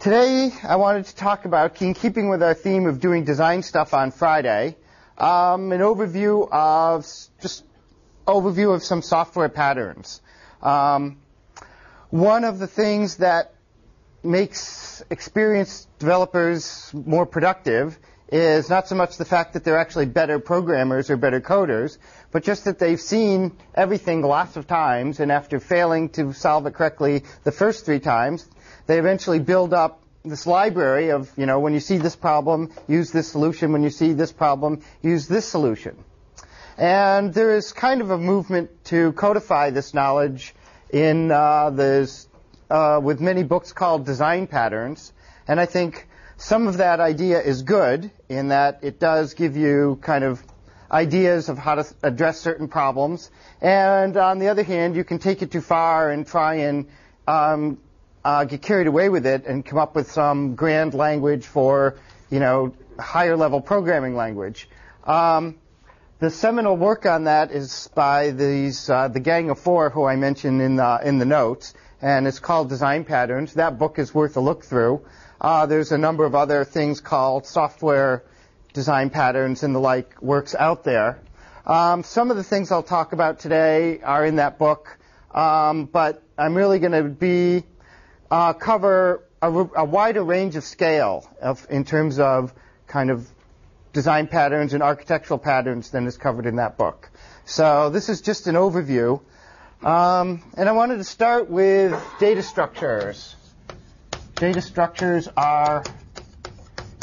Today, I wanted to talk about, in keeping with our theme of doing design stuff on Friday, um, an overview of just overview of some software patterns. Um, one of the things that makes experienced developers more productive is not so much the fact that they're actually better programmers or better coders, but just that they've seen everything lots of times, and after failing to solve it correctly the first three times, they eventually build up this library of, you know, when you see this problem, use this solution. When you see this problem, use this solution. And there is kind of a movement to codify this knowledge in uh, this, uh, with many books called design patterns. And I think some of that idea is good in that it does give you kind of ideas of how to address certain problems. And on the other hand, you can take it too far and try and um, uh, get carried away with it and come up with some grand language for, you know, higher level programming language. Um, the seminal work on that is by these uh, the Gang of Four, who I mentioned in the in the notes, and it's called Design Patterns. That book is worth a look through. Uh, there's a number of other things called software design patterns and the like works out there. Um, some of the things I'll talk about today are in that book, um, but I'm really going to be uh, cover a, a, wider range of scale of, in terms of kind of design patterns and architectural patterns than is covered in that book. So this is just an overview. Um, and I wanted to start with data structures. Data structures are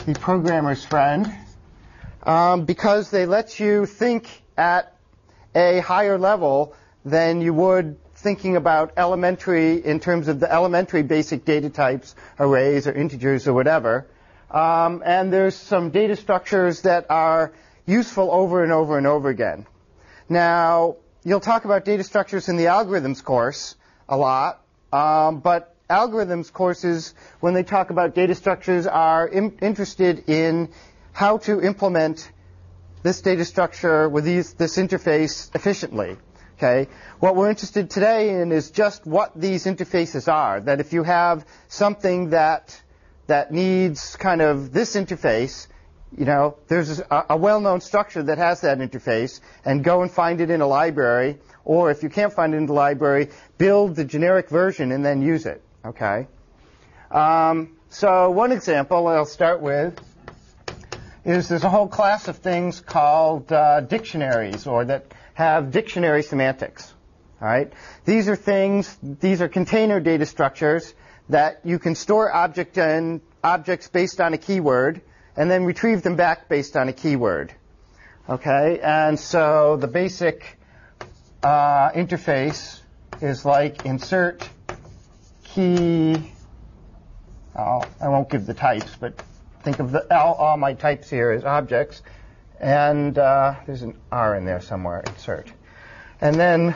the programmer's friend um, because they let you think at a higher level than you would thinking about elementary in terms of the elementary basic data types, arrays or integers or whatever. Um, and there's some data structures that are useful over and over and over again. Now, you'll talk about data structures in the algorithms course a lot, um, but algorithms courses, when they talk about data structures, are in, interested in how to implement this data structure with these, this interface efficiently. Okay. What we're interested today in is just what these interfaces are. That if you have something that that needs kind of this interface, you know, there's a, a well-known structure that has that interface, and go and find it in a library. Or if you can't find it in the library, build the generic version and then use it. Okay. Um, so one example I'll start with is there's a whole class of things called uh, dictionaries, or that have dictionary semantics. All right. These are things. These are container data structures that you can store object in objects based on a keyword, and then retrieve them back based on a keyword. Okay. And so the basic uh, interface is like insert key, oh, I won't give the types, but think of the, all, all my types here as objects. And uh, there's an R in there somewhere, insert. And then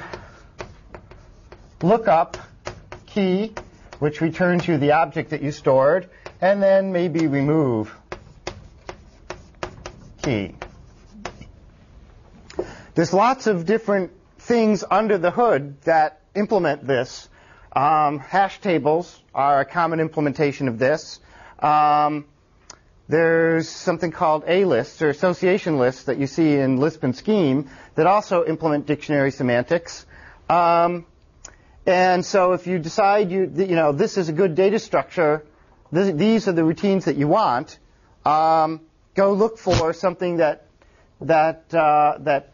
lookup key, which returns you the object that you stored, and then maybe remove key. There's lots of different things under the hood that implement this. Um, hash tables are a common implementation of this. Um, there's something called A-lists or association lists that you see in Lisp and Scheme that also implement dictionary semantics. Um, and so if you decide you, you know, this is a good data structure, these are the routines that you want, um, go look for something that, that, uh, that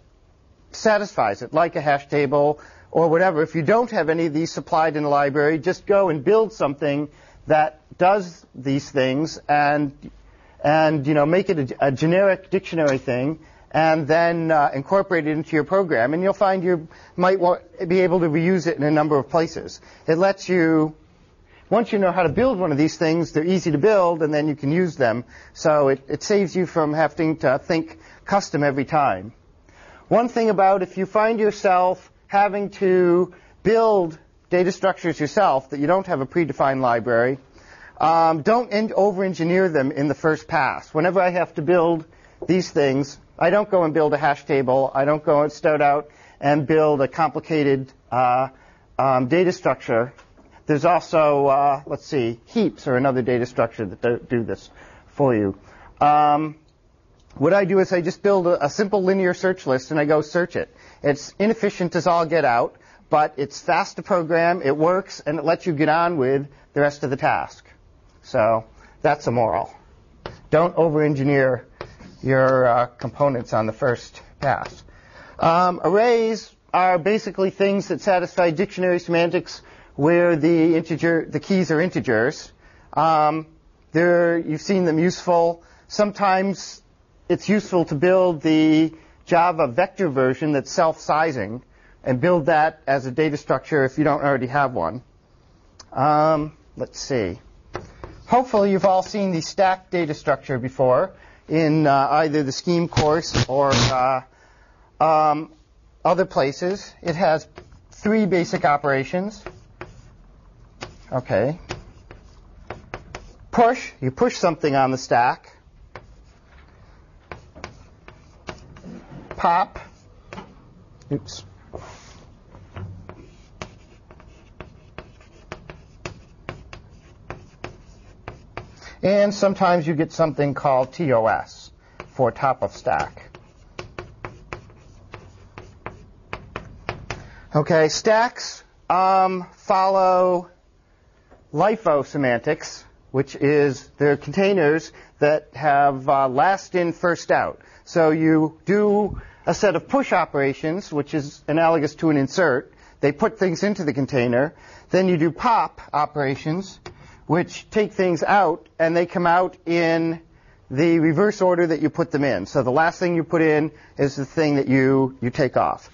satisfies it, like a hash table, or whatever. If you don't have any of these supplied in the library, just go and build something that does these things and and you know make it a, a generic dictionary thing and then uh, incorporate it into your program and you'll find you might be able to reuse it in a number of places. It lets you once you know how to build one of these things, they're easy to build and then you can use them. So it, it saves you from having to think custom every time. One thing about if you find yourself having to build data structures yourself that you don't have a predefined library, um, don't in- over-engineer them in the first pass. Whenever I have to build these things, I don't go and build a hash table. I don't go and start out and build a complicated uh, um, data structure. there's also, uh, let's see, heaps or another data structure that do this for you. Um, what I do is I just build a, a, simple linear search list and I go search it. It's inefficient as all get out, but it's fast to program, it works, and it lets you get on with the rest of the task. So that's a moral. Don't over-engineer your uh, components on the first pass. Um, arrays are basically things that satisfy dictionary semantics where the integer, the keys are integers. Um, you've seen them useful. Sometimes it's useful to build the Java vector version that's self-sizing and build that as a data structure if you don't already have one. Um, let's see. Hopefully you've all seen the stack data structure before in uh, either the scheme course or uh, um, other places. It has three basic operations. Okay. Push, you push something on the stack. Pop. Oops. And sometimes you get something called TOS for top of stack. Okay, stacks um, follow LIFO semantics, which is they're containers that have uh, last in, first out. So you do a set of push operations, which is analogous to an insert. They put things into the container. Then you do pop operations, which take things out, and they come out in the reverse order that you put them in. So the last thing you put in is the thing that you, you take off.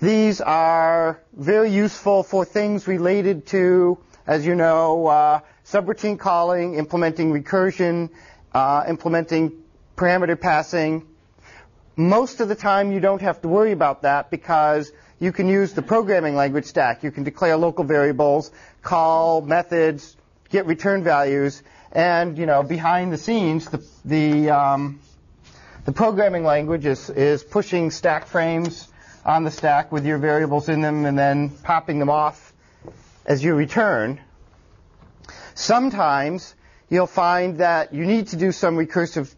These are very useful for things related to as you know, uh, subroutine calling, implementing recursion, uh, implementing parameter passing. Most of the time, you don't have to worry about that because you can use the programming language stack. You can declare local variables, call methods, get return values, and you know behind the scenes, the the, um, the programming language is is pushing stack frames on the stack with your variables in them, and then popping them off as you return. Sometimes you'll find that you need to do some recursive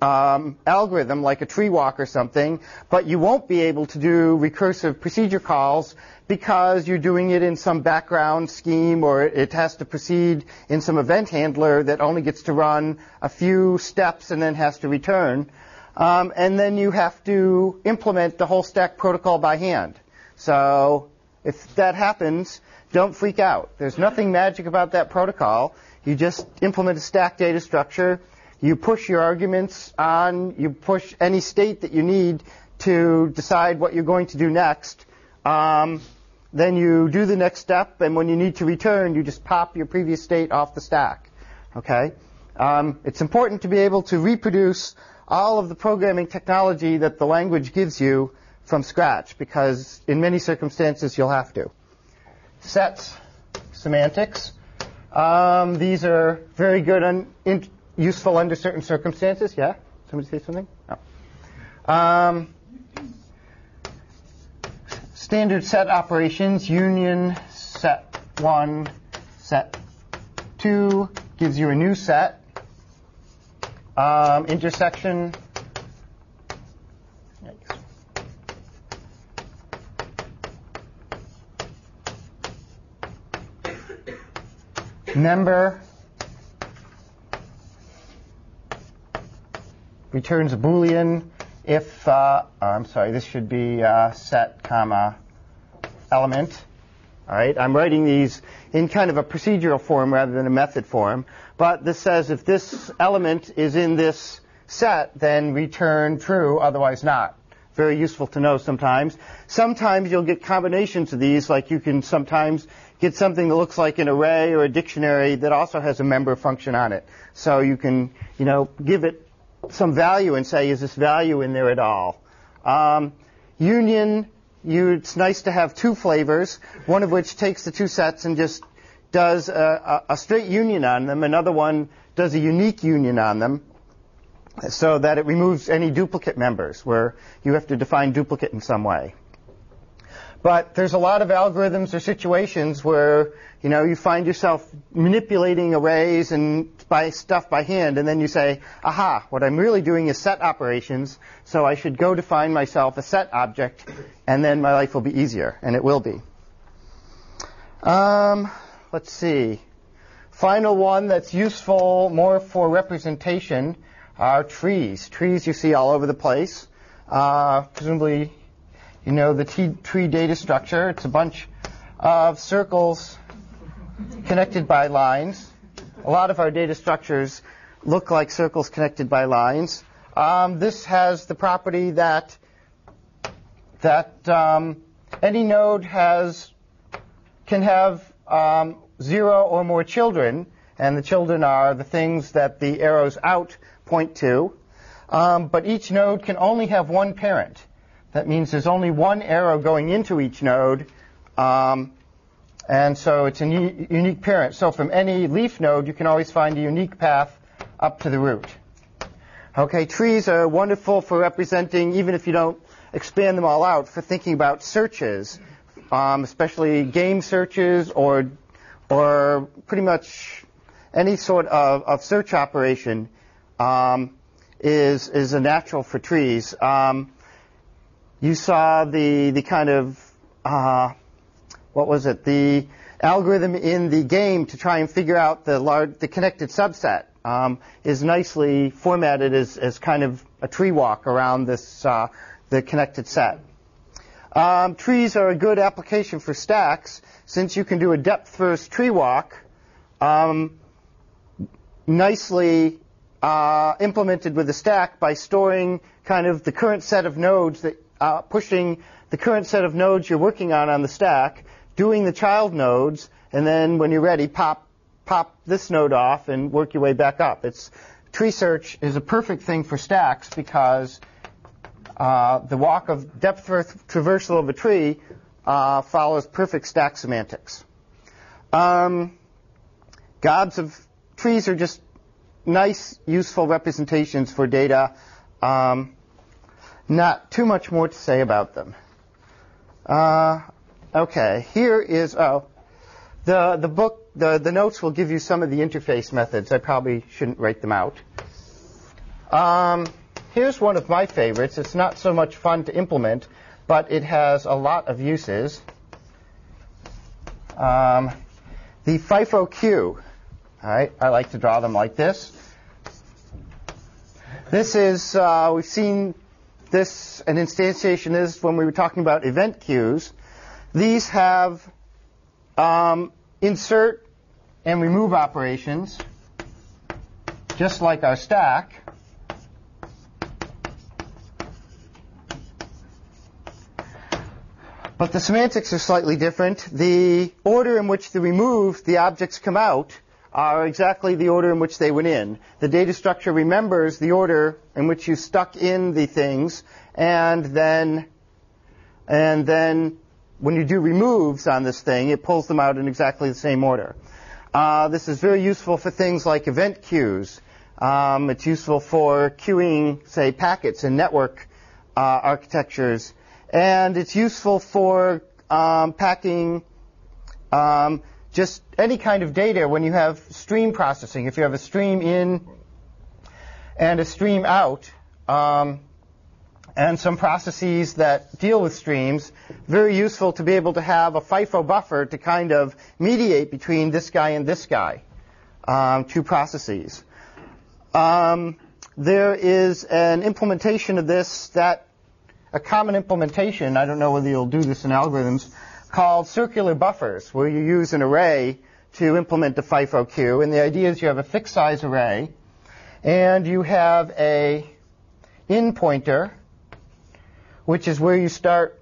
um, algorithm like a tree walk or something, but you won't be able to do recursive procedure calls because you're doing it in some background scheme or it has to proceed in some event handler that only gets to run a few steps and then has to return. Um, and then you have to implement the whole stack protocol by hand. So if that happens, don't freak out. There's nothing magic about that protocol. You just implement a stack data structure. You push your arguments on. You push any state that you need to decide what you're going to do next. Um, then you do the next step, and when you need to return, you just pop your previous state off the stack. Okay? Um, it's important to be able to reproduce all of the programming technology that the language gives you from scratch, because in many circumstances you'll have to sets semantics. Um, these are very good and in, useful under certain circumstances. Yeah? Somebody say something? Oh. Um, standard set operations, union set 1, set 2 gives you a new set. Um, intersection member returns a boolean if uh, oh, I'm sorry this should be uh, set comma element. All right I'm writing these in kind of a procedural form rather than a method form but this says if this element is in this set then return true otherwise not. Very useful to know sometimes. Sometimes you'll get combinations of these like you can sometimes get something that looks like an array or a dictionary that also has a member function on it. So you can, you know, give it some value and say, is this value in there at all? Um, union, you, it's nice to have two flavors, one of which takes the two sets and just does a, a, a straight union on them. Another one does a unique union on them so that it removes any duplicate members where you have to define duplicate in some way. But there's a lot of algorithms or situations where you know you find yourself manipulating arrays and by stuff by hand, and then you say, "Aha! What I'm really doing is set operations, so I should go define myself a set object, and then my life will be easier." And it will be. Um, let's see. Final one that's useful more for representation are trees. Trees you see all over the place. Uh, presumably, you know the t- tree data structure. It's a bunch of circles connected by lines. A lot of our data structures look like circles connected by lines. Um, this has the property that that um, any node has can have um, zero or more children, and the children are the things that the arrows out point to. Um, but each node can only have one parent. That means there's only one arrow going into each node, um, and so it's a unique parent. So from any leaf node, you can always find a unique path up to the root. Okay, trees are wonderful for representing, even if you don't expand them all out, for thinking about searches, um, especially game searches or or pretty much any sort of, of search operation um, is is a natural for trees. Um, you saw the the kind of uh, what was it the algorithm in the game to try and figure out the large the connected subset um, is nicely formatted as, as kind of a tree walk around this uh, the connected set. Um, trees are a good application for stacks since you can do a depth first tree walk um, nicely uh, implemented with a stack by storing kind of the current set of nodes that uh, pushing the current set of nodes you're working on on the stack, doing the child nodes, and then when you're ready, pop pop this node off and work your way back up. It's tree search is a perfect thing for stacks because uh, the walk of depth first traversal of a tree uh, follows perfect stack semantics. Um, gobs of trees are just nice, useful representations for data. Um, not too much more to say about them. Uh, okay, here is oh, the the book. The the notes will give you some of the interface methods. I probably shouldn't write them out. Um, here's one of my favorites. It's not so much fun to implement, but it has a lot of uses. Um, the FIFO queue. All right, I like to draw them like this. This is, uh, we've seen this, an instantiation is when we were talking about event queues. These have um, insert and remove operations, just like our stack. But the semantics are slightly different. The order in which the remove, the objects come out, are exactly the order in which they went in. The data structure remembers the order in which you stuck in the things, and then, and then when you do removes on this thing, it pulls them out in exactly the same order. Uh, this is very useful for things like event queues. Um, it's useful for queuing, say, packets in network uh, architectures and it's useful for um, packing um, just any kind of data when you have stream processing. If you have a stream in and a stream out, um, and some processes that deal with streams, very useful to be able to have a FIFO buffer to kind of mediate between this guy and this guy, um, two processes. Um, there is an implementation of this that a common implementation, I don't know whether you'll do this in algorithms, called circular buffers, where you use an array to implement the FIFO queue. And the idea is you have a fixed size array, and you have a in pointer, which is where you start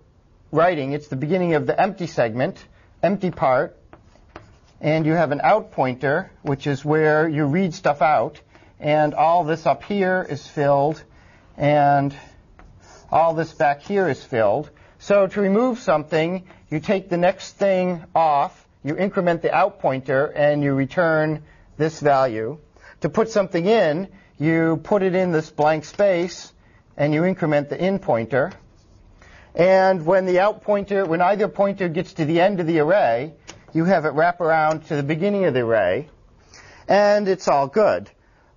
writing. It's the beginning of the empty segment, empty part. And you have an out pointer, which is where you read stuff out. And all this up here is filled. And all this back here is filled. So to remove something, you take the next thing off, you increment the out pointer, and you return this value. To put something in, you put it in this blank space, and you increment the in pointer. And when the out pointer, when either pointer gets to the end of the array, you have it wrap around to the beginning of the array, and it's all good.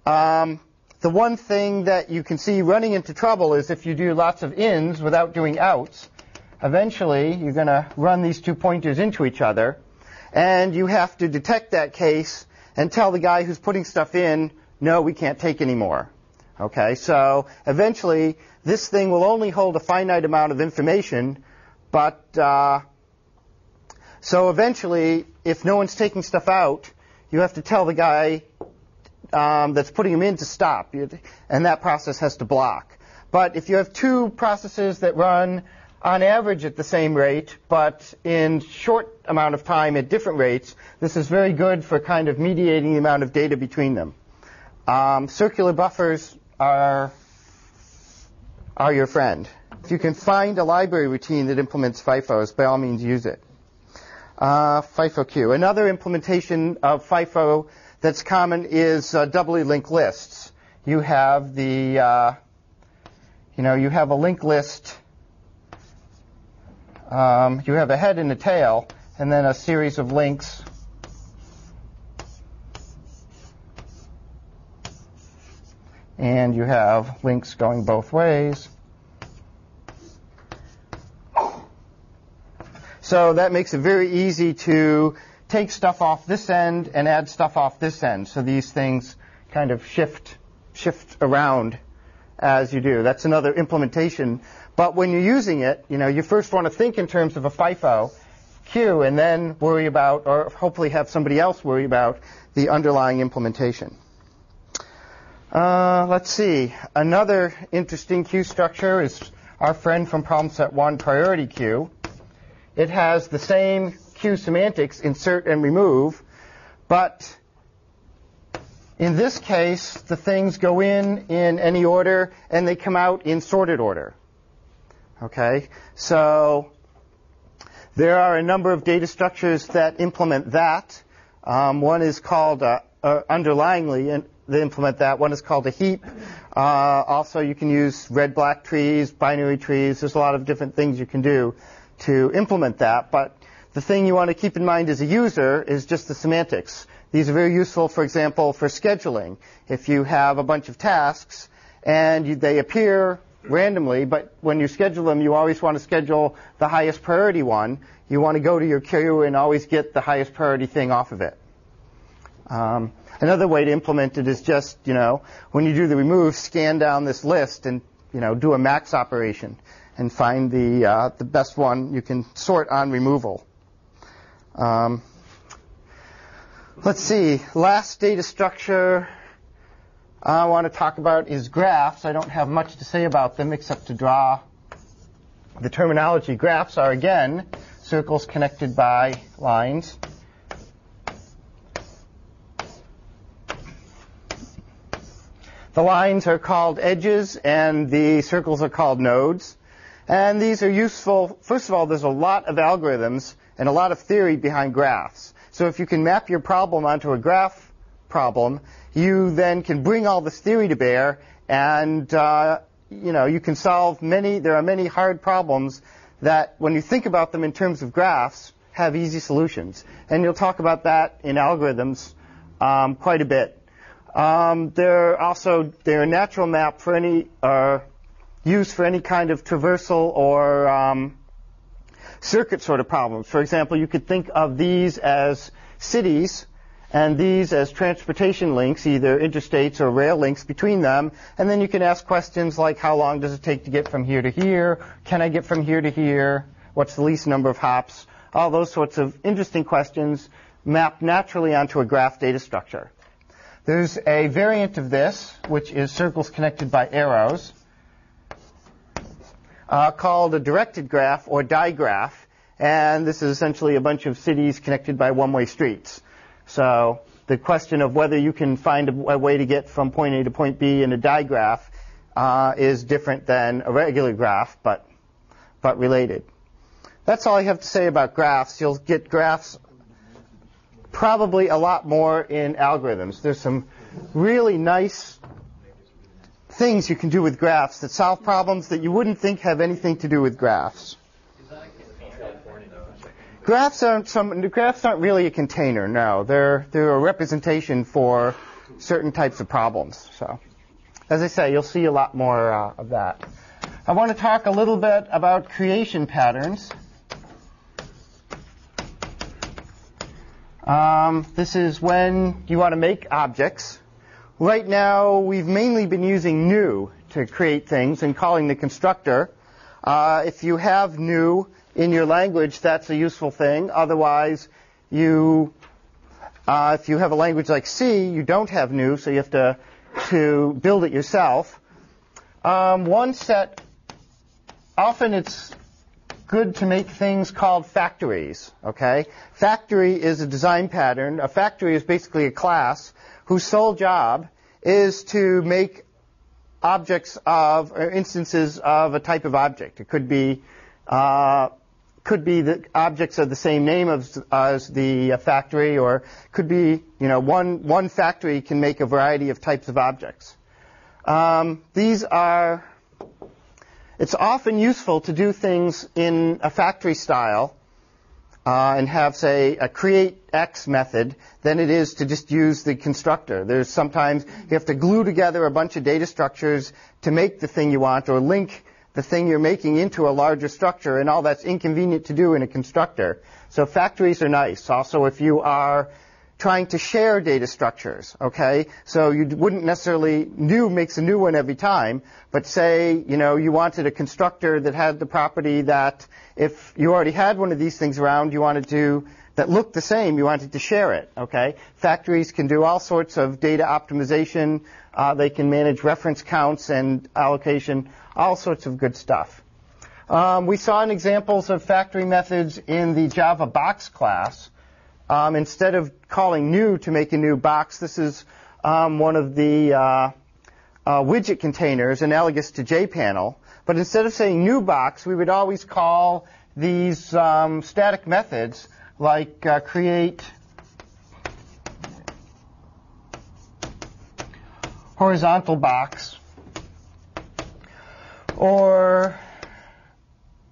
Um, the one thing that you can see running into trouble is if you do lots of ins without doing outs, eventually you're going to run these two pointers into each other, and you have to detect that case and tell the guy who's putting stuff in, no, we can't take any more. Okay, so eventually this thing will only hold a finite amount of information, but uh, so eventually, if no one's taking stuff out, you have to tell the guy um, that's putting them in to stop, and that process has to block. But if you have two processes that run on average at the same rate, but in short amount of time at different rates, this is very good for kind of mediating the amount of data between them. Um, circular buffers are are your friend. If you can find a library routine that implements FIFOs, by all means use it. Uh, FIFO queue. Another implementation of FIFO that's common is uh, doubly linked lists. You have the, uh, you know, you have a linked list. Um, you have a head and a tail, and then a series of links and you have links going both ways. So that makes it very easy to take stuff off this end and add stuff off this end. So these things kind of shift shift around as you do. That's another implementation. But when you're using it, you know, you first want to think in terms of a FIFO queue and then worry about, or hopefully have somebody else worry about the underlying implementation. Uh, let's see. Another interesting queue structure is our friend from problem set 1, priority queue. It has the same queue semantics, insert and remove, but in this case, the things go in in any order and they come out in sorted order. Okay? So there are a number of data structures that implement that. Um, one is called uh, uh, underlyingly they implement that. One is called a heap. Uh, also, you can use red black trees, binary trees. There's a lot of different things you can do to implement that. But the thing you want to keep in mind as a user is just the semantics. These are very useful, for example, for scheduling. If you have a bunch of tasks and you, they appear randomly, but when you schedule them, you always want to schedule the highest priority one. You want to go to your queue and always get the highest priority thing off of it. Um, Another way to implement it is just, you know, when you do the remove, scan down this list and, you know, do a max operation and find the, uh, the best one you can sort on removal. Um, let's see. Last data structure I want to talk about is graphs. I don't have much to say about them except to draw the terminology. Graphs are, again, circles connected by lines. The lines are called edges and the circles are called nodes. And these are useful. First of all, there's a lot of algorithms and a lot of theory behind graphs. So if you can map your problem onto a graph problem, you then can bring all this theory to bear and, uh, you know, you can solve many, there are many hard problems that when you think about them in terms of graphs, have easy solutions. And you'll talk about that in algorithms um, quite a bit. Um, they're also they're a natural map for any uh, use for any kind of traversal or um, circuit sort of problems. For example, you could think of these as cities and these as transportation links, either interstates or rail links between them. And then you can ask questions like how long does it take to get from here to here? Can I get from here to here? What's the least number of hops? All those sorts of interesting questions map naturally onto a graph data structure. There's a variant of this, which is circles connected by arrows, uh, called a directed graph or digraph. And this is essentially a bunch of cities connected by one-way streets. So the question of whether you can find a, a way to get from point A to point B in a digraph uh, is different than a regular graph, but but related. That's all I have to say about graphs. You'll get graphs probably a lot more in algorithms. There's some really nice things you can do with graphs that solve problems that you wouldn't think have anything to do with graphs. Graphs aren't some graphs aren't really a container. No, they're they're a representation for certain types of problems. So, as I say, you'll see a lot more uh, of that. I want to talk a little bit about creation patterns. Um, this is when you want to make objects. Right now, we've mainly been using new to create things and calling the constructor. Uh, if you have new in your language, that's a useful thing. Otherwise, you, uh, if you have a language like C, you don't have new, so you have to to build it yourself. Um, one set, often it's good to make things called factories. Okay, factory is a design pattern. A factory is basically a class whose sole job is to make objects of or instances of a type of object. It could be uh, could be the objects of the same name as, as the factory, or could be you know one one factory can make a variety of types of objects. Um, these are it's often useful to do things in a factory style uh, and have, say, a create X method than it is to just use the constructor. There's sometimes you have to glue together a bunch of data structures to make the thing you want or link the thing you're making into a larger structure, and all that's inconvenient to do in a constructor. So factories are nice. Also, if you are trying to share data structures, okay? So you wouldn't necessarily, new makes a new one every time, but say, you know, you wanted a constructor that had the property that if you already had one of these things around, you wanted to, that looked the same, you wanted to share it, okay? Factories can do all sorts of data optimization, uh, they can manage reference counts and allocation, all sorts of good stuff. Um, we saw examples of factory methods in the Java box class. Um, instead of calling new to make a new box, this is um, one of the uh, uh, widget containers analogous to JPanel. But instead of saying new box, we would always call these um, static methods like uh, create horizontal box or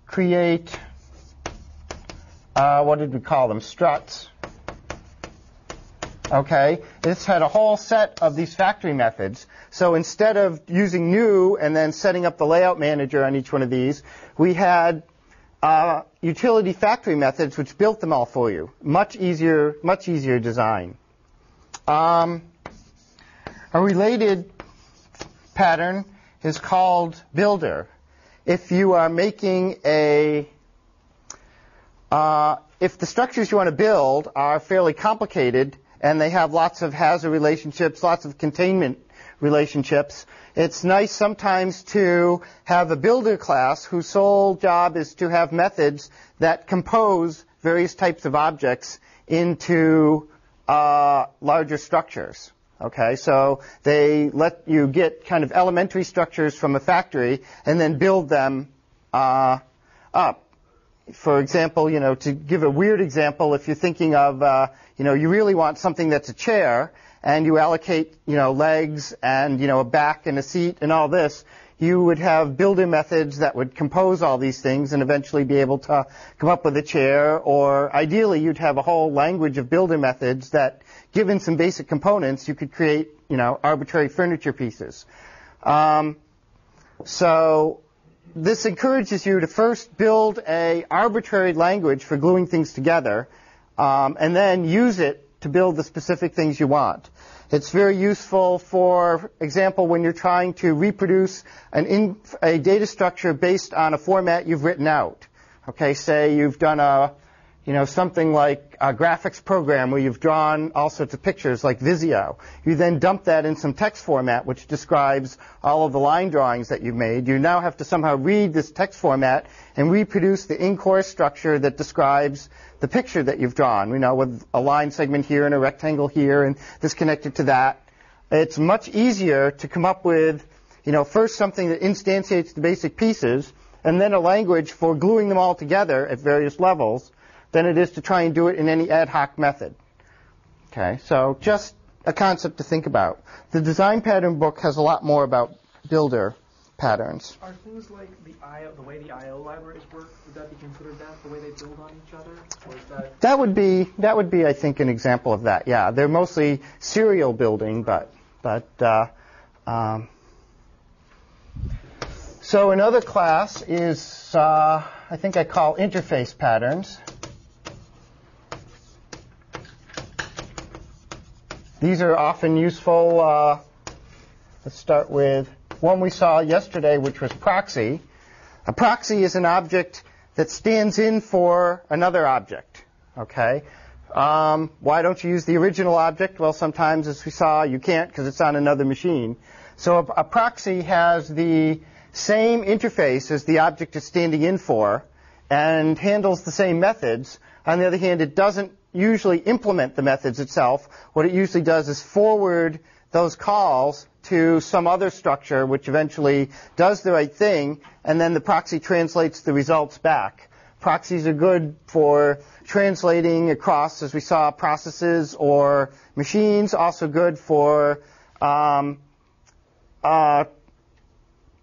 create uh, what did we call them struts Okay, this had a whole set of these factory methods. So instead of using new and then setting up the layout manager on each one of these, we had uh, utility factory methods which built them all for you. Much easier, much easier design. Um, a related pattern is called builder. If you are making a uh, if the structures you want to build are fairly complicated, and they have lots of has-a relationships, lots of containment relationships. It's nice sometimes to have a builder class whose sole job is to have methods that compose various types of objects into uh, larger structures. Okay, so they let you get kind of elementary structures from a factory and then build them uh, up for example, you know, to give a weird example, if you're thinking of, uh, you know, you really want something that's a chair, and you allocate, you know, legs and, you know, a back and a seat and all this, you would have builder methods that would compose all these things and eventually be able to come up with a chair, or ideally you'd have a whole language of builder methods that, given some basic components, you could create, you know, arbitrary furniture pieces. Um, so this encourages you to first build a arbitrary language for gluing things together, um, and then use it to build the specific things you want. It's very useful, for example, when you're trying to reproduce in, a data structure based on a format you've written out. Okay, say you've done a you know, something like a graphics program where you've drawn all sorts of pictures like Visio. You then dump that in some text format which describes all of the line drawings that you've made. You now have to somehow read this text format and reproduce the in-core structure that describes the picture that you've drawn, you know, with a line segment here and a rectangle here and this connected to that. It's much easier to come up with, you know, first something that instantiates the basic pieces and then a language for gluing them all together at various levels than it is to try and do it in any ad hoc method. Okay, so just a concept to think about. The design pattern book has a lot more about builder patterns. Are things like the IO, the way the IO libraries work, would that be considered that the way they build on each other, or is that? That would be that would be I think an example of that. Yeah, they're mostly serial building, but but uh, um, so another class is uh, I think I call interface patterns. These are often useful. Uh, let's start with one we saw yesterday, which was proxy. A proxy is an object that stands in for another object. Okay. Um, why don't you use the original object? Well, sometimes, as we saw, you can't because it's on another machine. So a, a, proxy has the same interface as the object it's standing in for and handles the same methods. On the other hand, it doesn't usually implement the methods itself. What it usually does is forward those calls to some other structure which eventually does the right thing, and then the proxy translates the results back. Proxies are good for translating across, as we saw, processes or machines, also good for um, uh,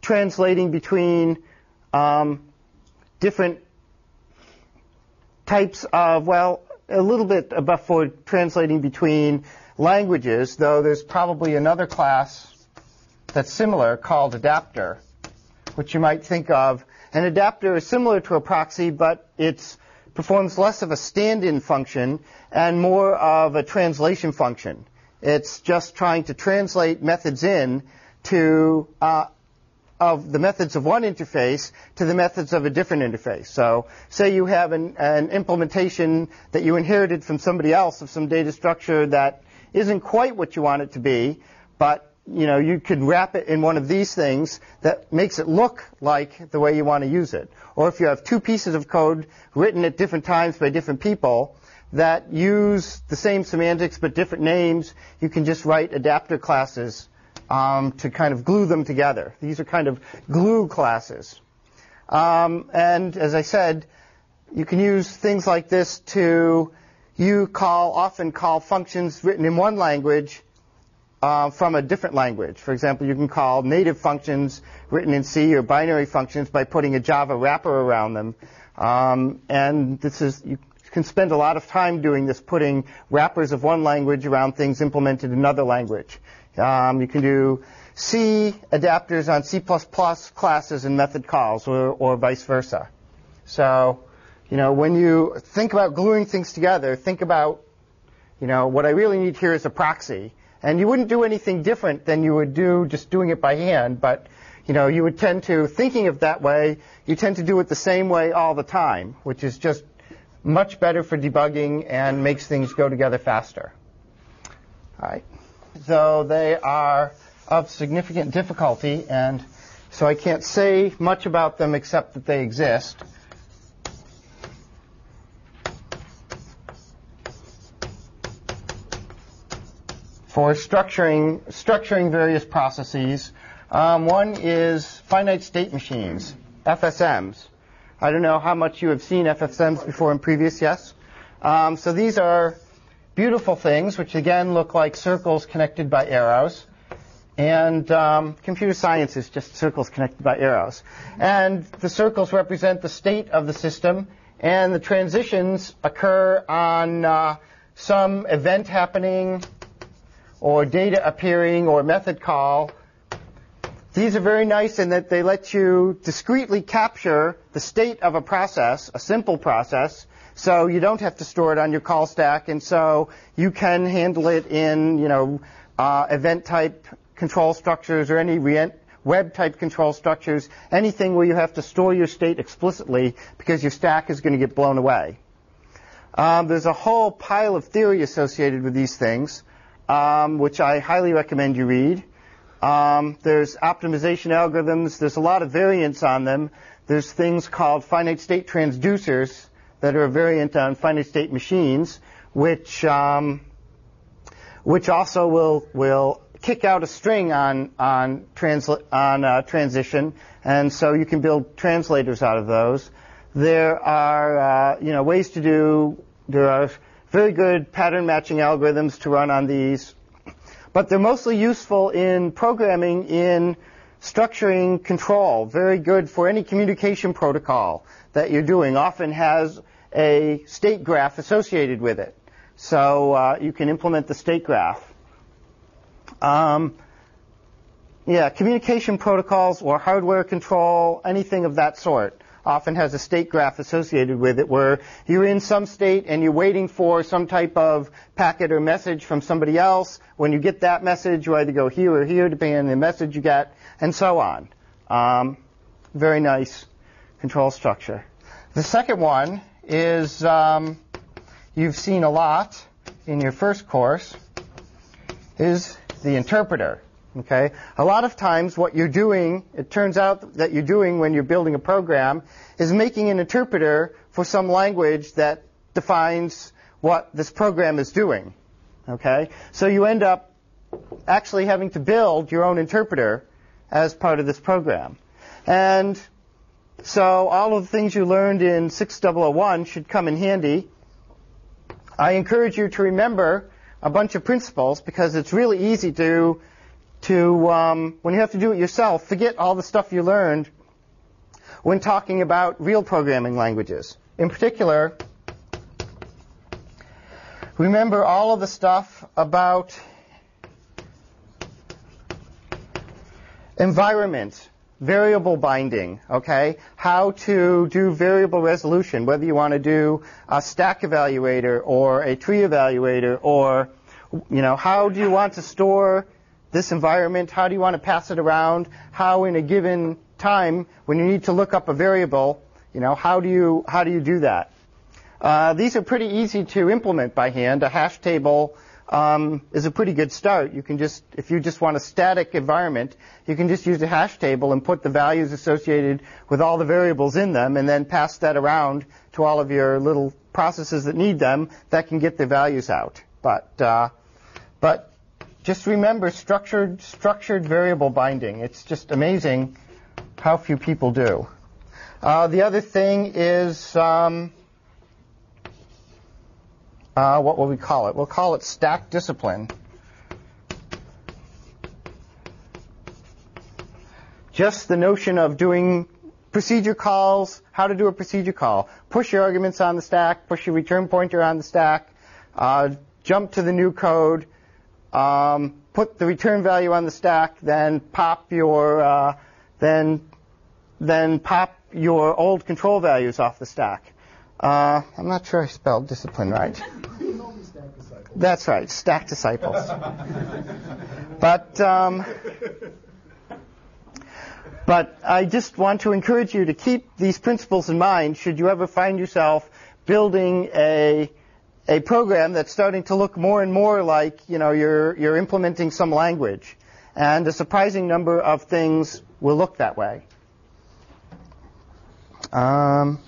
translating between um, different types of, well, a little bit about for translating between languages, though there's probably another class that's similar called adapter, which you might think of. An adapter is similar to a proxy, but it performs less of a stand-in function and more of a translation function. It's just trying to translate methods in to uh, of the methods of one interface to the methods of a different interface. So say you have an, an, implementation that you inherited from somebody else of some data structure that isn't quite what you want it to be, but you know, you could wrap it in one of these things that makes it look like the way you want to use it. Or if you have two pieces of code written at different times by different people that use the same semantics but different names, you can just write adapter classes um, to kind of glue them together. These are kind of glue classes. Um, and as I said, you can use things like this to you call often call functions written in one language uh, from a different language. For example, you can call native functions written in C or binary functions by putting a Java wrapper around them. Um, and this is you can spend a lot of time doing this, putting wrappers of one language around things implemented in another language. Um, you can do C adapters on C++ classes and method calls, or, or vice versa. So, you know, when you think about gluing things together, think about, you know, what I really need here is a proxy. And you wouldn't do anything different than you would do just doing it by hand, but you know, you would tend to, thinking of that way, you tend to do it the same way all the time, which is just much better for debugging and makes things go together faster. All right. So they are of significant difficulty, and so I can't say much about them except that they exist. for structuring, structuring various processes. Um, one is finite state machines, FSMs. I don't know how much you have seen FSMs before in previous, yes? Um, so these are beautiful things, which again look like circles connected by arrows. And um, computer science is just circles connected by arrows. And the circles represent the state of the system, and the transitions occur on uh, some event happening or data appearing or method call. These are very nice in that they let you discretely capture the state of a process, a simple process, so you don't have to store it on your call stack, and so you can handle it in, you know, uh, event type control structures or any web type control structures, anything where you have to store your state explicitly because your stack is going to get blown away. Um, there's a whole pile of theory associated with these things um, which I highly recommend you read. Um, there's optimization algorithms. There's a lot of variants on them. There's things called finite state transducers that are a variant on finite state machines, which um, which also will will kick out a string on on, transla- on uh, transition, and so you can build translators out of those. There are uh, you know ways to do there are very good pattern matching algorithms to run on these, but they're mostly useful in programming in structuring control, very good for any communication protocol that you're doing, often has a state graph associated with it. So uh, you can implement the state graph. Um, yeah, communication protocols or hardware control, anything of that sort often has a state graph associated with it where you're in some state and you're waiting for some type of packet or message from somebody else. When you get that message, you either go here or here, depending on the message you get, and so on. Um, very nice control structure. The second one is um, you've seen a lot in your first course is the interpreter. Okay? A lot of times what you're doing, it turns out that you're doing when you're building a program, is making an interpreter for some language that defines what this program is doing. Okay? So you end up actually having to build your own interpreter as part of this program. And so all of the things you learned in 6001 should come in handy. I encourage you to remember a bunch of principles because it's really easy to to, um, when you have to do it yourself, forget all the stuff you learned when talking about real programming languages. In particular, remember all of the stuff about environment, variable binding, okay? How to do variable resolution, whether you want to do a stack evaluator or a tree evaluator or, you know, how do you want to store this environment? How do you want to pass it around? How in a given time, when you need to look up a variable, you know, how do you, how do you do that? Uh, these are pretty easy to implement by hand. A hash table um, is a pretty good start. You can just, if you just want a static environment, you can just use a hash table and put the values associated with all the variables in them, and then pass that around to all of your little processes that need them that can get the values out. But uh, but just remember structured, structured variable binding. It's just amazing how few people do. Uh, the other thing is, um, uh, what will we call it? We'll call it stack discipline. Just the notion of doing procedure calls, how to do a procedure call. Push your arguments on the stack, push your return pointer on the stack, uh, jump to the new code, um, put the return value on the stack, then pop your uh, then then pop your old control values off the stack. Uh, I'm not sure I spelled discipline right. That's right, stack disciples. but um, but I just want to encourage you to keep these principles in mind should you ever find yourself building a a program that's starting to look more and more like, you know, you're, you're implementing some language. And a surprising number of things will look that way. Um,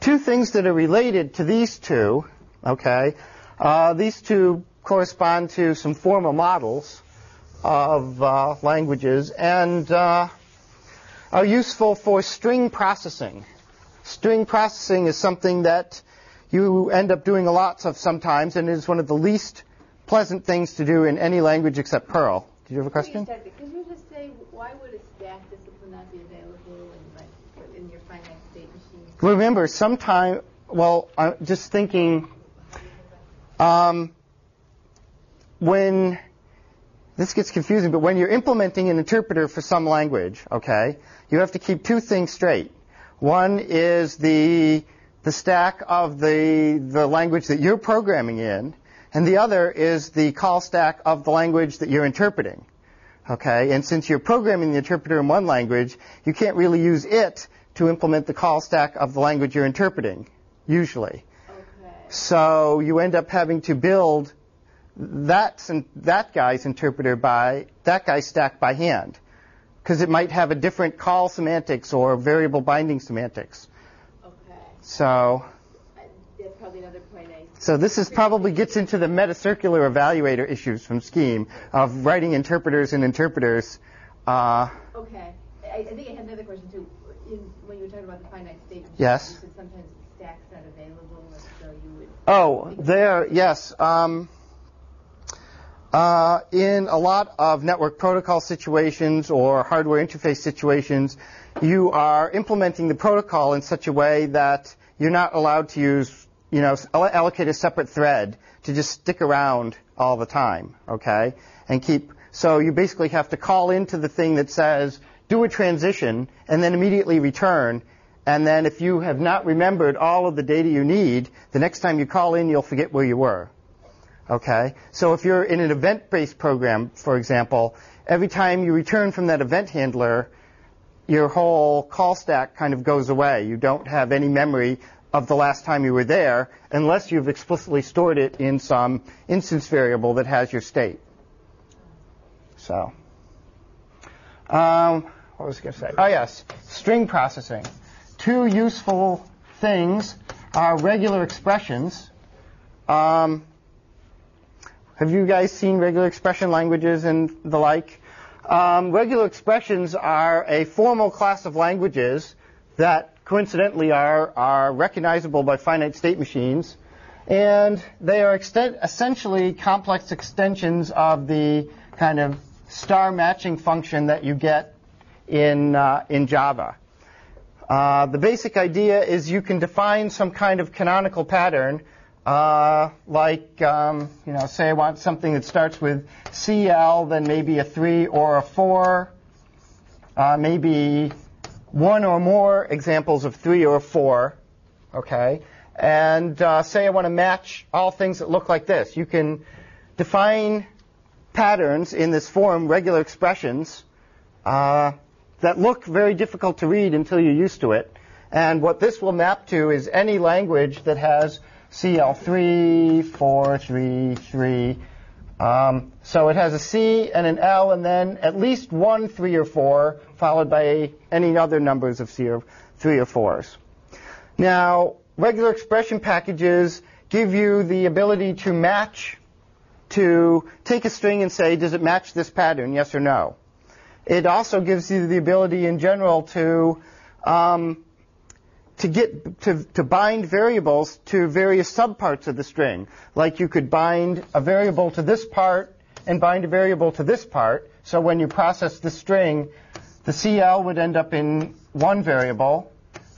two things that are related to these two, okay, uh, these two correspond to some formal models of uh, languages and uh, are useful for string processing. String processing is something that you end up doing a lot of sometimes, and it is one of the least pleasant things to do in any language except Perl. Did you have a question? Could you just say why would a stack discipline not be available in, in your finite state machine? Remember, sometime, well, I'm just thinking, um, when this gets confusing, but when you're implementing an interpreter for some language, okay, you have to keep two things straight. One is the the stack of the, the language that you're programming in, and the other is the call stack of the language that you're interpreting. Okay, and since you're programming the interpreter in one language, you can't really use it to implement the call stack of the language you're interpreting, usually. Okay. So you end up having to build that that guy's interpreter by that guy's stack by hand, because it might have a different call semantics or variable binding semantics. So, that's probably another point I. So this is probably gets into the metacircular evaluator issues from Scheme of writing interpreters and interpreters. Uh, okay. I, I, think I had another question too. When you were talking about the finite state, yes. Sometimes the stack's not available, so you would. Oh, there, yes. Um, Uh, in a lot of network protocol situations or hardware interface situations, you are implementing the protocol in such a way that you're not allowed to use, you know, allocate a separate thread to just stick around all the time, okay? And keep, so you basically have to call into the thing that says, do a transition, and then immediately return. And then if you have not remembered all of the data you need, the next time you call in, you'll forget where you were. Okay? So if you're in an event-based program, for example, every time you return from that event handler, your whole call stack kind of goes away. You don't have any memory of the last time you were there unless you've explicitly stored it in some instance variable that has your state. So, um, what was I going to say? Oh yes, string processing. Two useful things are regular expressions. Um, have you guys seen regular expression languages and the like? Um, regular expressions are a formal class of languages that coincidentally are, are recognizable by finite state machines. And they are extent, essentially complex extensions of the kind of star matching function that you get in, uh, in Java. Uh, the basic idea is you can define some kind of canonical pattern uh, like, um, you know, say I want something that starts with CL, then maybe a 3 or a 4, uh, maybe one or more examples of 3 or 4, okay? And uh, say I want to match all things that look like this. You can define patterns in this form, regular expressions, uh, that look very difficult to read until you're used to it. And what this will map to is any language that has CL3, 4, 3, 3. Um, so it has a C and an L and then at least one 3 or 4 followed by any other numbers of C or 3 or 4s. Now, regular expression packages give you the ability to match, to take a string and say, does it match this pattern, yes or no? It also gives you the ability in general to um, to get to, to bind variables to various subparts of the string. Like you could bind a variable to this part and bind a variable to this part. So when you process the string, the CL would end up in one variable,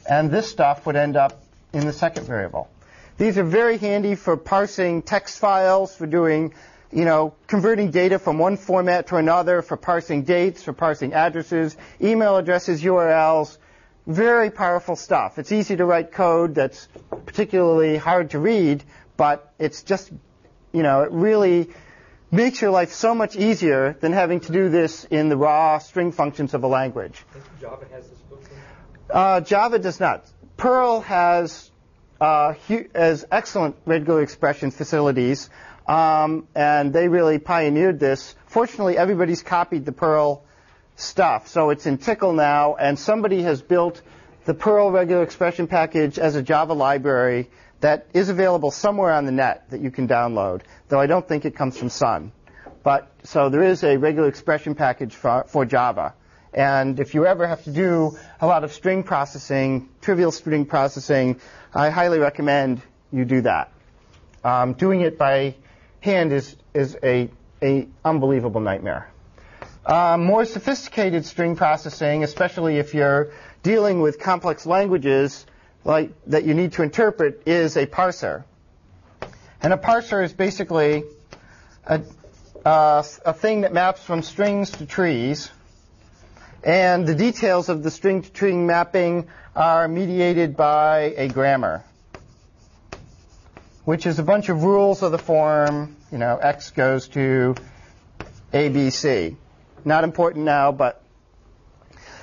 and this stuff would end up in the second variable. These are very handy for parsing text files, for doing, you know, converting data from one format to another, for parsing dates, for parsing addresses, email addresses, URLs, very powerful stuff. It's easy to write code that's particularly hard to read, but it's just, you know, it really makes your life so much easier than having to do this in the raw string functions of a language. Java has this built in? Uh, Java does not. Perl has uh, has excellent regular expression facilities, um, and they really pioneered this. Fortunately, everybody's copied the Perl stuff. So it's in Tcl now, and somebody has built the Perl regular expression package as a Java library that is available somewhere on the net that you can download, though I don't think it comes from Sun. But so there is a regular expression package for, for Java. And if you ever have to do a lot of string processing, trivial string processing, I highly recommend you do that. Um, doing it by hand is, is a, a unbelievable nightmare. Uh, more sophisticated string processing, especially if you're dealing with complex languages like that you need to interpret, is a parser. And a parser is basically a, uh, a thing that maps from strings to trees. And the details of the string to tree mapping are mediated by a grammar, which is a bunch of rules of the form, you know, x goes to ABC. Not important now, but.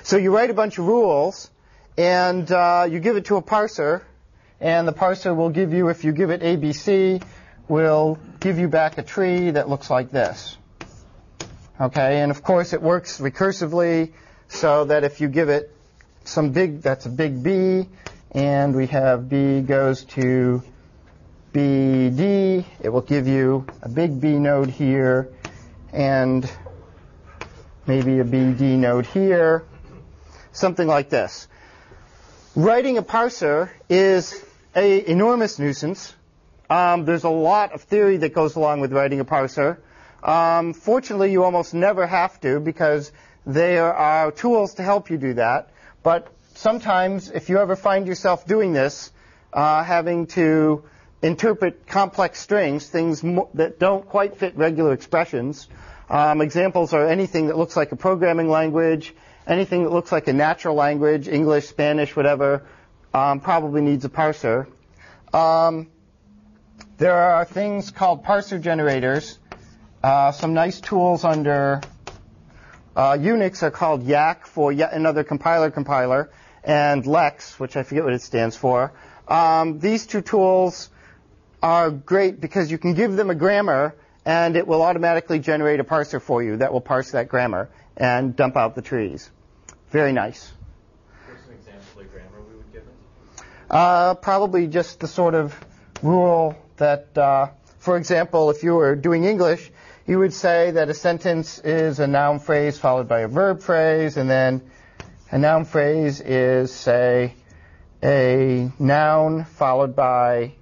So you write a bunch of rules, and uh, you give it to a parser, and the parser will give you, if you give it ABC, will give you back a tree that looks like this. Okay, and of course it works recursively so that if you give it some big, that's a big B, and we have B goes to BD, it will give you a big B node here, and maybe a BD node here, something like this. Writing a parser is a enormous nuisance. Um, there's a lot of theory that goes along with writing a parser. Um, fortunately, you almost never have to because there are tools to help you do that. But sometimes, if you ever find yourself doing this, uh, having to interpret complex strings, things mo- that don't quite fit regular expressions, um, examples are anything that looks like a programming language, anything that looks like a natural language, English, Spanish, whatever, um, probably needs a parser. Um, there are things called parser generators. Uh, some nice tools under uh, Unix are called Yacc for yet another compiler compiler, and Lex, which I forget what it stands for. Um, these two tools are great because you can give them a grammar and it will automatically generate a parser for you that will parse that grammar and dump out the trees. Very nice. What's an example of grammar we would give it? Uh, probably just the sort of rule that, uh, for example, if you were doing English, you would say that a sentence is a noun phrase followed by a verb phrase, and then a noun phrase is, say, a noun followed by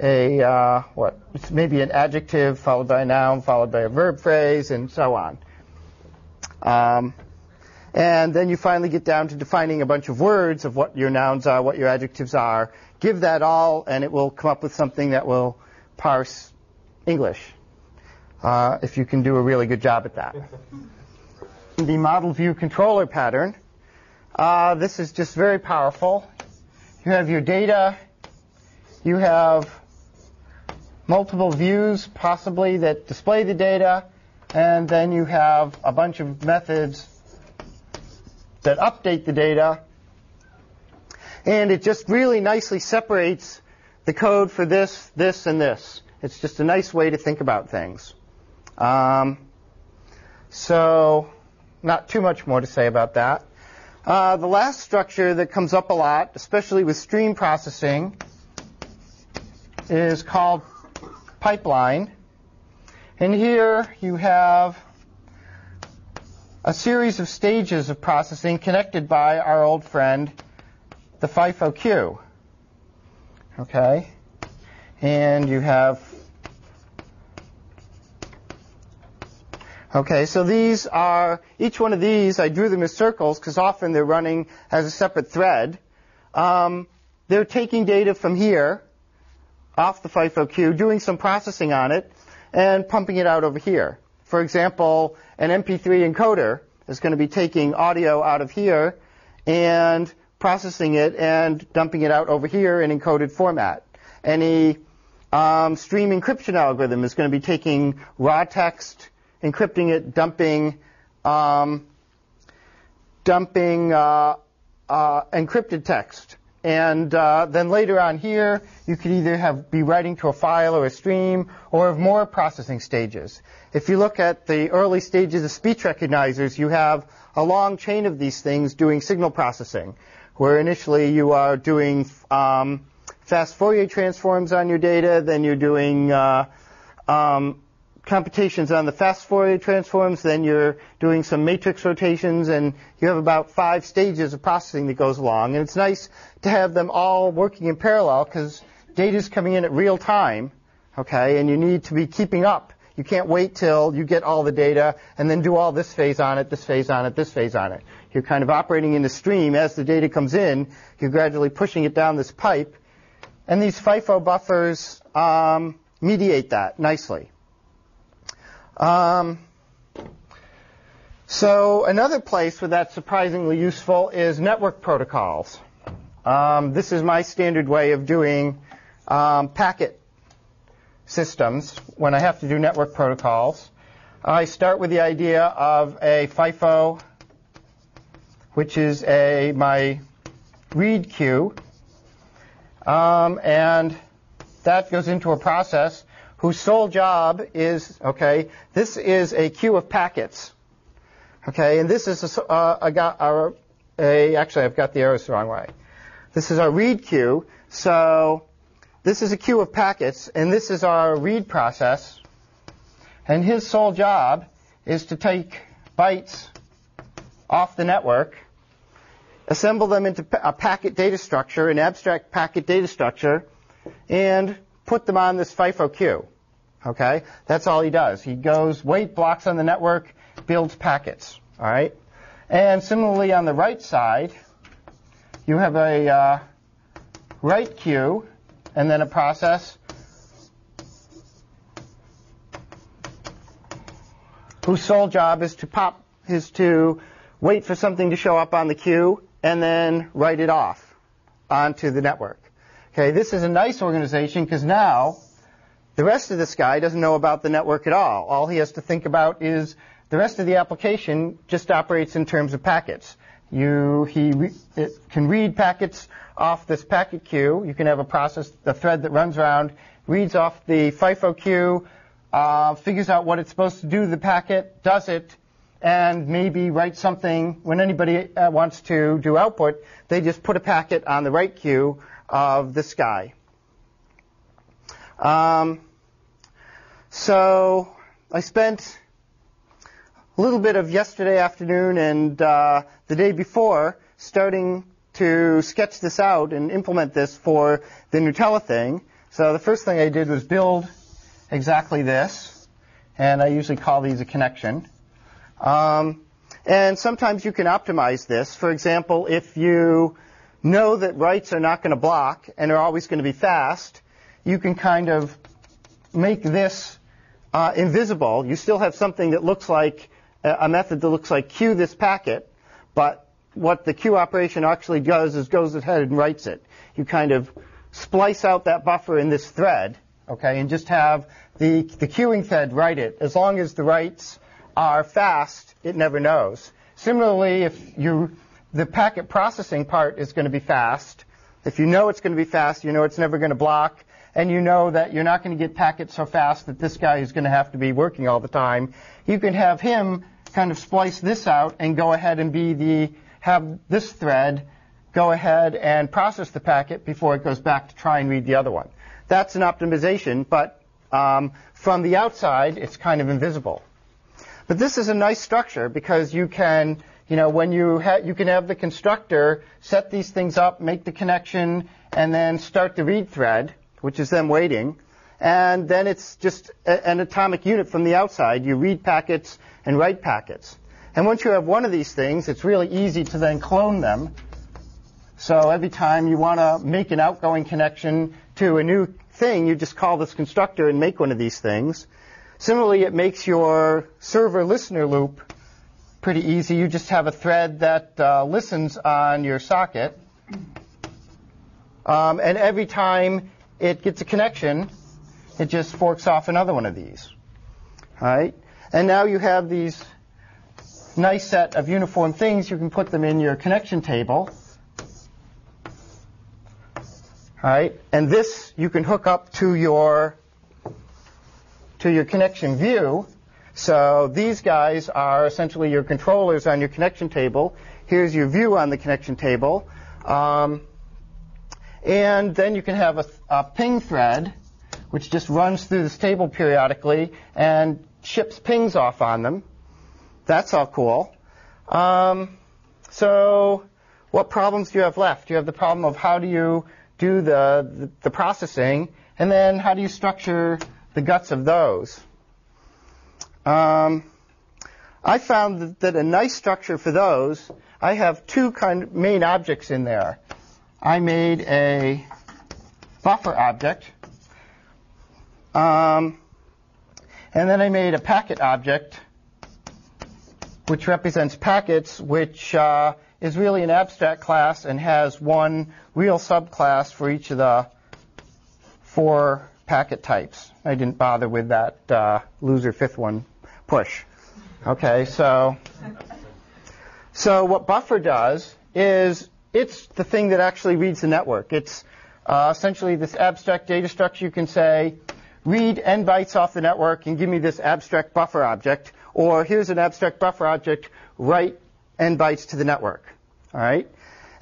a uh, what? It's maybe an adjective followed by a noun followed by a verb phrase, and so on. Um, and then you finally get down to defining a bunch of words of what your nouns are, what your adjectives are. Give that all, and it will come up with something that will parse English. Uh, if you can do a really good job at that. the model view controller pattern. Uh, this is just very powerful. You have your data. You have multiple views, possibly, that display the data. And then you have a bunch of methods that update the data. And it just really nicely separates the code for this, this, and this. It's just a nice way to think about things. Um, so, not too much more to say about that. Uh, the last structure that comes up a lot, especially with stream processing, is called pipeline. And here you have a series of stages of processing connected by our old friend, the FIFO queue. Okay? And you have Okay, so these are, each one of these, I drew them as circles because often they're running as a separate thread. Um, they're taking data from here, off the FIFO queue, doing some processing on it, and pumping it out over here. For example, an MP3 encoder is going to be taking audio out of here and processing it and dumping it out over here in encoded format. Any um, stream encryption algorithm is going to be taking raw text encrypting it, dumping, um, dumping uh, uh, encrypted text. And uh, then later on here, you could either have be writing to a file or a stream, or have more processing stages. If you look at the early stages of speech recognizers, you have a long chain of these things doing signal processing, where initially you are doing um, fast Fourier transforms on your data, then you're doing uh, um, computations on the fast Fourier transforms, then you're doing some matrix rotations, and you have about five stages of processing that goes along. And it's nice to have them all working in parallel because data is coming in at real time, okay, and you need to be keeping up. You can't wait till you get all the data and then do all this phase on it, this phase on it, this phase on it. You're kind of operating in the stream as the data comes in. You're gradually pushing it down this pipe. And these FIFO buffers um, mediate that nicely. Um, so another place where that's surprisingly useful is network protocols. Um, this is my standard way of doing um, packet systems when I have to do network protocols. I start with the idea of a FIFO, which is a my read queue, um, and that goes into a process whose sole job is, okay, this is a queue of packets. Okay, and this is a, uh, a, a, actually I've got the arrows the wrong way. This is our read queue. So this is a queue of packets, and this is our read process. And his sole job is to take bytes off the network, assemble them into a packet data structure, an abstract packet data structure, and put them on this FIFO queue. Okay? That's all he does. He goes, wait blocks on the network, builds packets. All right? And similarly on the right side, you have a uh, write queue and then a process whose sole job is to pop is to wait for something to show up on the queue and then write it off onto the network. Okay, this is a nice organization because now the rest of this guy doesn't know about the network at all. All he has to think about is the rest of the application just operates in terms of packets. You, he re, can read packets off this packet queue. You can have a process, the thread that runs around, reads off the FIFO queue, uh, figures out what it's supposed to do to the packet, does it, and maybe write something when anybody uh, wants to do output, they just put a packet on the write queue of the sky. Um, so I spent a little bit of yesterday afternoon and uh, the day before starting to sketch this out and implement this for the Gnutella thing. So the first thing I did was build exactly this, and I usually call these a connection. Um, and sometimes you can optimize this. For example, if you know that writes are not going to block and are always going to be fast, you can kind of make this uh, invisible. You still have something that looks like a method that looks like queue this packet, but what the queue operation actually does is goes ahead and writes it. You kind of splice out that buffer in this thread, okay, and just have the, the queuing thread write it. As long as the writes are fast, it never knows. Similarly, if you, the packet processing part is going to be fast, if you know it's going to be fast, you know it's never going to block, and you know that you're not going to get packets so fast that this guy is going to have to be working all the time, you can have him kind of splice this out and go ahead and be the, have this thread go ahead and process the packet before it goes back to try and read the other one. That's an optimization, but um, from the outside, it's kind of invisible. But this is a nice structure because you can, you know, when you ha- you can have the constructor set these things up, make the connection, and then start the read thread, which is them waiting. And then it's just a- an atomic unit from the outside. You read packets and write packets. And once you have one of these things, it's really easy to then clone them. So every time you want to make an outgoing connection to a new thing, you just call this constructor and make one of these things. Similarly, it makes your server listener loop pretty easy. You just have a thread that uh, listens on your socket. Um, and every time it gets a connection, it just forks off another one of these. All right? And now you have these nice set of uniform things. You can put them in your connection table. All right? And this you can hook up to your to your connection view. So these guys are essentially your controllers on your connection table. Here's your view on the connection table. Um, and then you can have a, a, ping thread, which just runs through this table periodically and ships pings off on them. That's all cool. Um, so what problems do you have left? You have the problem of how do you do the, the, the processing, and then how do you structure the guts of those. Um, I found that, that, a nice structure for those, I have two kind of main objects in there. I made a buffer object, um, and then I made a packet object, which represents packets, which uh, is really an abstract class and has one real subclass for each of the four packet types. I didn't bother with that uh, loser fifth one push. Okay, so so what buffer does is it's the thing that actually reads the network. It's uh, essentially this abstract data structure. You can say, read n bytes off the network and give me this abstract buffer object, or here's an abstract buffer object, write n bytes to the network. All right,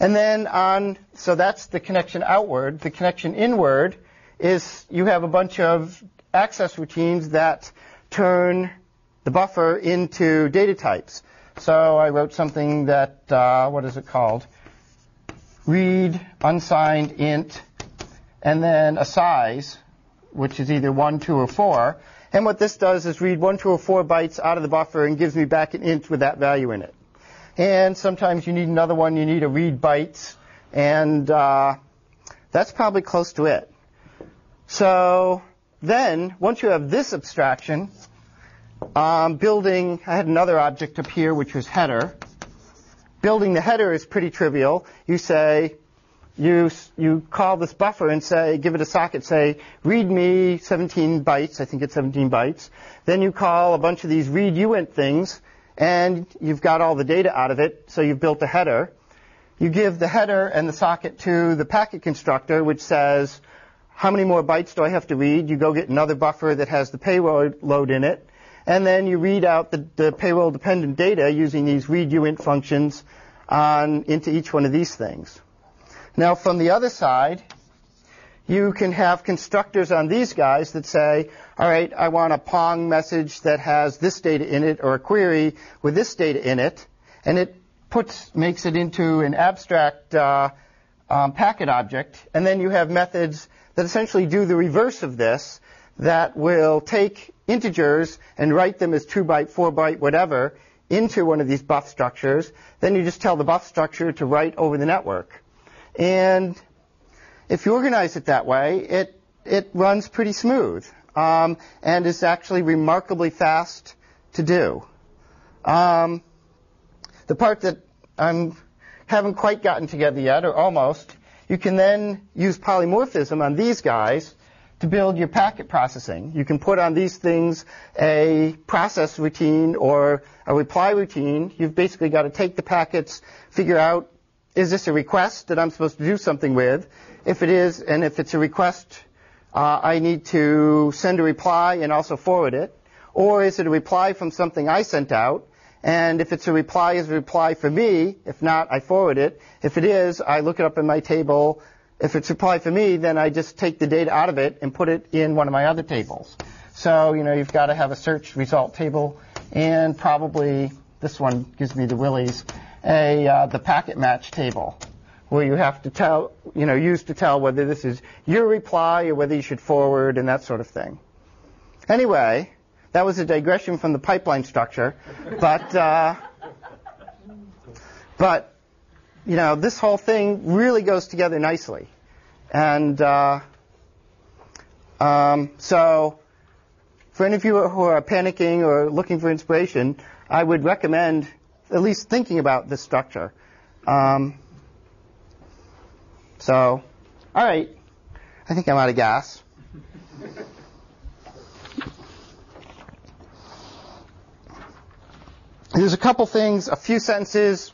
and then on so that's the connection outward. The connection inward is you have a bunch of access routines that turn the buffer into data types. So I wrote something that, uh, what is it called? Read unsigned int, and then a size, which is either 1, 2, or 4. And what this does is read 1, 2, or 4 bytes out of the buffer and gives me back an int with that value in it. And sometimes you need another one, you need a read bytes, and uh, that's probably close to it. So then, once you have this abstraction, um, building, I had another object up here which was header. Building the header is pretty trivial. You say, you, you call this buffer and say, give it a socket, say, read me 17 bytes, I think it's 17 bytes. Then you call a bunch of these read uint things, and you've got all the data out of it, so you've built a header. You give the header and the socket to the packet constructor, which says, how many more bytes do I have to read? You go get another buffer that has the payload in it, and then you read out the, the payload dependent data using these read uint functions on, into each one of these things. Now, from the other side, you can have constructors on these guys that say, all right, I want a Pong message that has this data in it or a query with this data in it, and it puts makes it into an abstract uh, um, packet object, and then you have methods that essentially do the reverse of this that will take integers and write them as 2 byte, 4 byte, whatever, into one of these buff structures. Then you just tell the buff structure to write over the network. And if you organize it that way, it, it runs pretty smooth um, and is actually remarkably fast to do. Um, the part that I haven't quite gotten together yet, or almost, you can then use polymorphism on these guys to build your packet processing. You can put on these things a process routine or a reply routine. You've basically got to take the packets, figure out is this a request that I'm supposed to do something with? If it is, and if it's a request, uh, I need to send a reply and also forward it. Or is it a reply from something I sent out? And if it's a reply, is a reply for me. If not, I forward it. If it is, I look it up in my table. If it's reply for me, then I just take the data out of it and put it in one of my other tables. So, you know, you've got to have a search result table and probably this one gives me the willies a uh, the packet match table where you have to tell, you know, use to tell whether this is your reply or whether you should forward and that sort of thing. Anyway, that was a digression from the pipeline structure, but uh, but you know, this whole thing really goes together nicely, and uh, um, so for any of you who are panicking or looking for inspiration, I would recommend at least thinking about this structure. Um, so, all right. I think I'm out of gas. There's a couple things, a few sentences,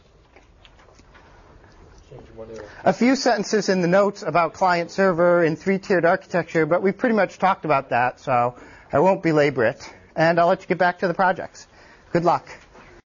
a few sentences in the notes about client server and three tiered architecture, but we pretty much talked about that, so I won't belabor it. And I'll let you get back to the projects. Good luck.